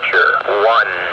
temperature 1.